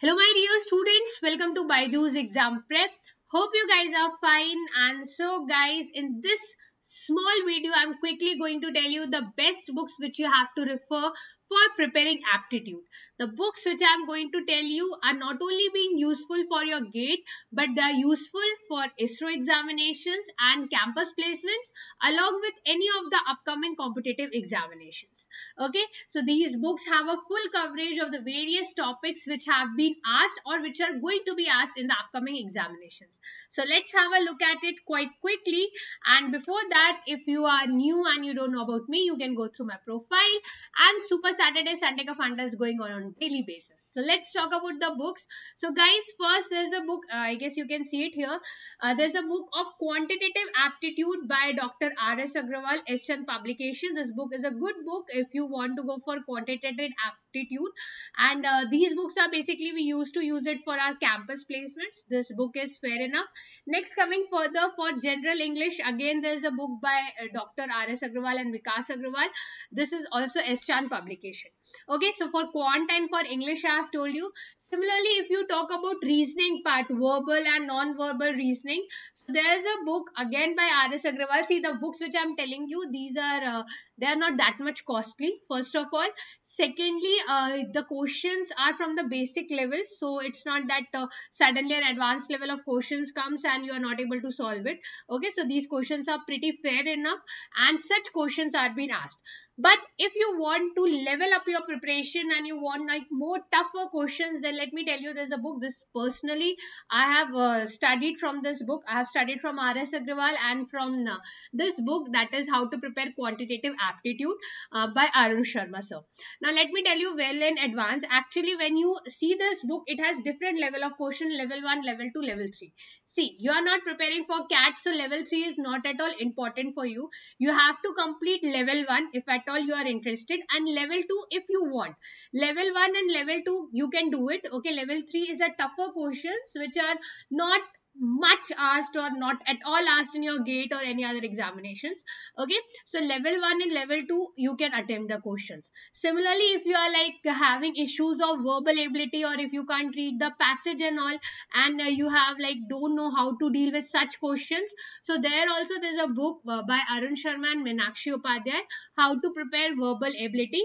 Hello my dear students, welcome to Byju's exam prep. Hope you guys are fine and so guys in this small video I'm quickly going to tell you the best books which you have to refer for preparing aptitude. The books which I am going to tell you are not only being useful for your GATE but they are useful for ISRO examinations and campus placements along with any of the upcoming competitive examinations. Okay, so these books have a full coverage of the various topics which have been asked or which are going to be asked in the upcoming examinations. So let's have a look at it quite quickly and before that if you are new and you don't know about me you can go through my profile and super Saturday Sunday ka Funda is going on on daily basis. So let's talk about the books. So guys, first there's a book, uh, I guess you can see it here. Uh, there's a book of quantitative aptitude by Dr. R.S. Agrawal, S. Chand publication. This book is a good book if you want to go for quantitative aptitude. And uh, these books are basically, we used to use it for our campus placements. This book is fair enough. Next, coming further for general English, again there's a book by uh, Dr. R.S. Agrawal and Vikas Agrawal. This is also S. Chand publication. Okay, so for quant and for English, I have told you. Similarly, if you talk about reasoning part, verbal and non-verbal reasoning, there's a book again by R.S. Agrawal. See the books which I'm telling you, these are uh, they are not that much costly. First of all, secondly, uh, the questions are from the basic level, so it's not that uh, suddenly an advanced level of questions comes and you are not able to solve it. Okay, so these questions are pretty fair enough, and such questions are being asked. But if you want to level up your preparation and you want like more tougher questions, then let me tell you, there's a book. This personally, I have uh, studied from this book. I have studied from R.S. Agrawal and from uh, this book that is How to Prepare Quantitative Aptitude uh, by Arun Sharma sir. Now let me tell you well in advance. Actually, when you see this book, it has different level of question, level 1, level 2, level 3. See, you are not preparing for CAT, so level 3 is not at all important for you. You have to complete level 1 if at all you are interested and level 2 if you want. Level 1 and level 2 you can do it. Okay, level 3 is a tougher questions which are not much asked or not at all asked in your gate or any other examinations okay? So level 1 and level 2 you can attempt the questions. Similarly if you are like having issues of verbal ability or if you can't read the passage and all and uh, you have like don't know how to deal with such questions so there also there's a book uh, by arun sharma and meenakshi upadhyay how to prepare verbal ability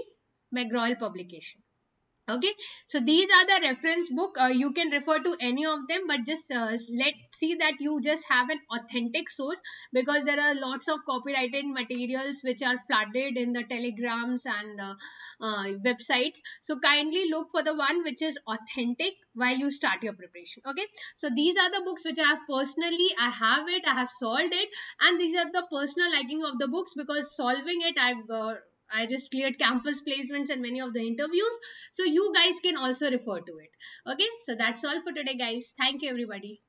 mcgraw publication okay? So these are the reference book. Uh, you can refer to any of them but just uh, let's see that you just have an authentic source because there are lots of copyrighted materials which are flooded in the telegrams and uh, uh websites. So kindly look for the one which is authentic while you start your preparation. Okay? So these are the books which i have personally i have it i have solved it and these are the personal liking of the books because solving it i've uh, I just cleared campus placements and many of the interviews. So you guys can also refer to it. Okay. So that's all for today guys. Thank you everybody.